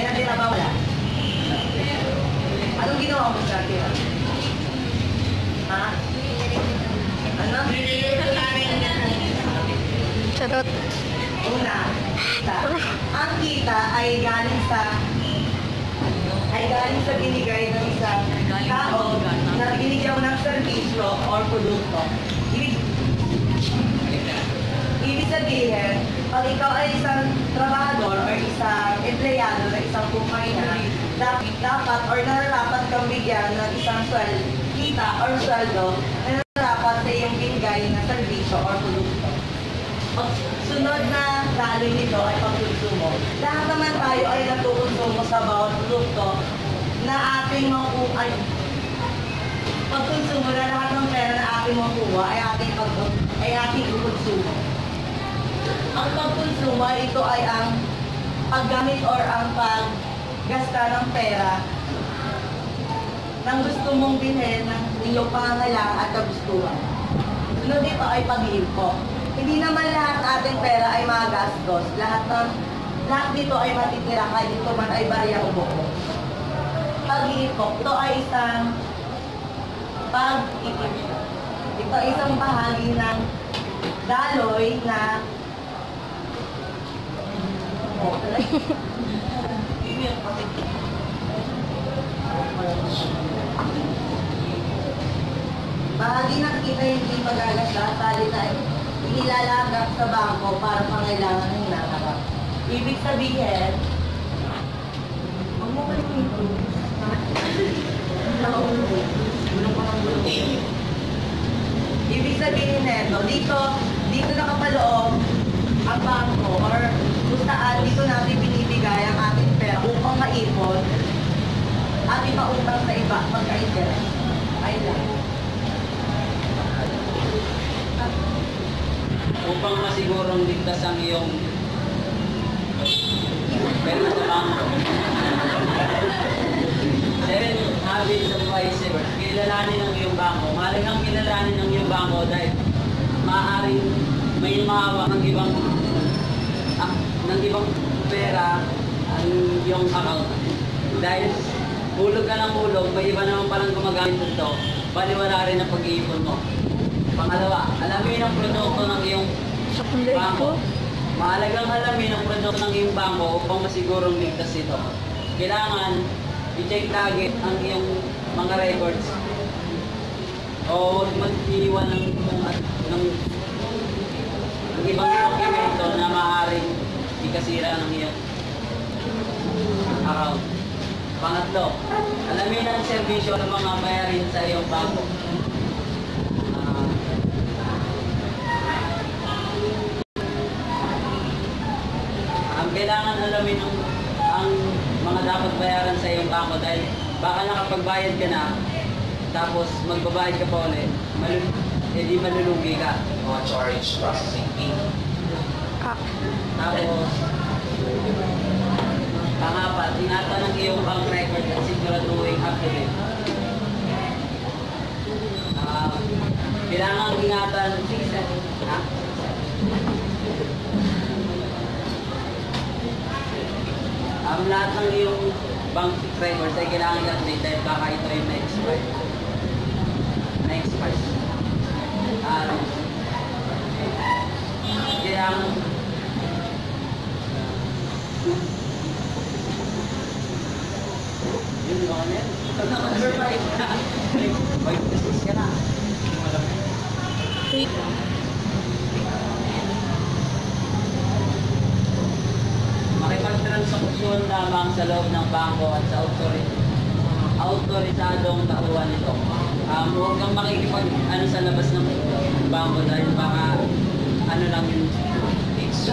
May natira ba wala? Anong ginawa mo sa natira? Ha? Ano? Charot. Una, kita. Ang kita ay galing sa ay galing sa binigay ng isang tao na binigyan mo ng servisyo or produkto. Ibig ibig sabihin, pag ikaw ay isang trabahador or isang empleyado ng isang kumpanya, dapat, dapat or nararapat kang bigyan ng isang swel, kita or sweldo na nararapat sa iyong binigay na serbisyo or produkto. Sunod na daloy nito ay pagkonsumo. Lahat naman tayo ay nagkukonsumo sa bawat produkto na ating makuha ay pagkonsumo na lahat ng pera na ating makuha ay ating pag ay ating konsumo. Ang pagkonsumo ay ito ay ang paggamit or ang paggasta ng pera ng gusto mong bilhin ng iyong pangangailangan at kagustuhan. Sunod dito ay pag-iimpok. Hindi naman lahat ating pera ay magagastos. Lahat ng lahat dito ay matitira kahit ito man ay barya o buko. Pag-iipok, ito ay isang pag-iipok. Ito ay isang bahagi ng daloy na Bahagi ng kita hindi magagastos, tali na inilalagak sa bangko para pangailangan ng hinaharap. Ibig sabihin, huwag mo ito. Ibig sabihin nito, dito, dito nakapaloob ang bangko or kung saan dito natin binibigay ang ating pera upang maipon at ipautang sa iba pagka-interest. Ay lang. Upang masigurong ligtas ang iyong sa bangko. Seven habits of wise saver. Kilalanin ang iyong bangko. Mahalagang kilalanin ang iyong bangko dahil maaaring may mahawak ng ibang ah, ng ibang pera ang iyong account. Dahil hulog ka ng hulog, may iba naman palang gumagamit nito, baliwala rin ang pag-iipon mo. Pangalawa, alamin ang produkto ng iyong bangko. Mahalagang alamin ang produkto ng iyong bangko upang masigurong ligtas ito. Kailangan i-check lagi ang iyong mga records o mag-iwan ng, ng, ng, ng ibang dokumento na maaaring ikasira ng iyong account. Pangatlo, alamin ang serbisyo ng mga bayarin sa iyong bangko. Dahil baka nakapagbayad ka na tapos magbabayad ka pa ulit, malul edi malulugi ka. mga charge processing fee. Ah. Tapos, pangapat, ingatan ang iyong bank record at siguraduhin up to date. Ah, kailangan ingatan, ha? Ang lahat ng iyong bank records ay kailangan i-update dahil baka ito ay na-expire. Na-expire. Ah, kailangan yun ba? Number 5 na. 5 business ka na. Wait. Makipagtransaksyon lamang sa loob ng bangko at sa autorisadong tauhan nito. Um, huwag kang makikipag ano sa labas ng bangko dahil baka ano lang yun. It's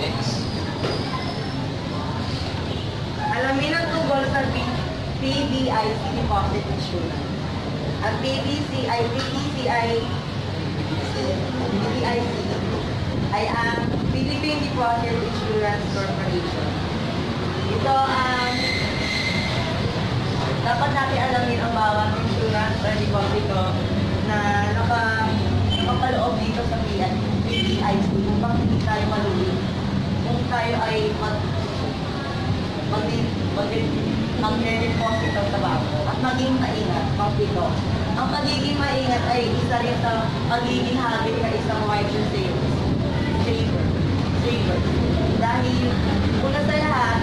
Next. Alamin ang tungkol sa P- PDIC Deposit Insurance. Ang PDCI, PDCI, PDIC ay ang Philippine Deposit Insurance Corporation. Ito ang dapat natin alamin ang bawat insurance or deposito na naka, nakapaloob dito sa PDIC upang upang hindi tayo maluwi. Kung tayo ay mag mag mag magre-deposit ng tabako at maging maingat, pang pito ang pagiging maingat ay isa rin sa pagiging habit na isang virtue saver. Saver. Saver. Dahil, una sa lahat,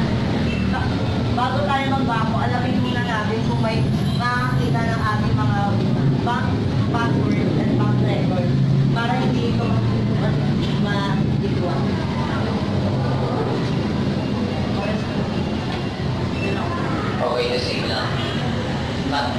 bago tayo magbako, alamin muna natin kung may makakita ng ating mga bank password and bank record para hindi ito ma-dipwa. Okay, the same lang. But,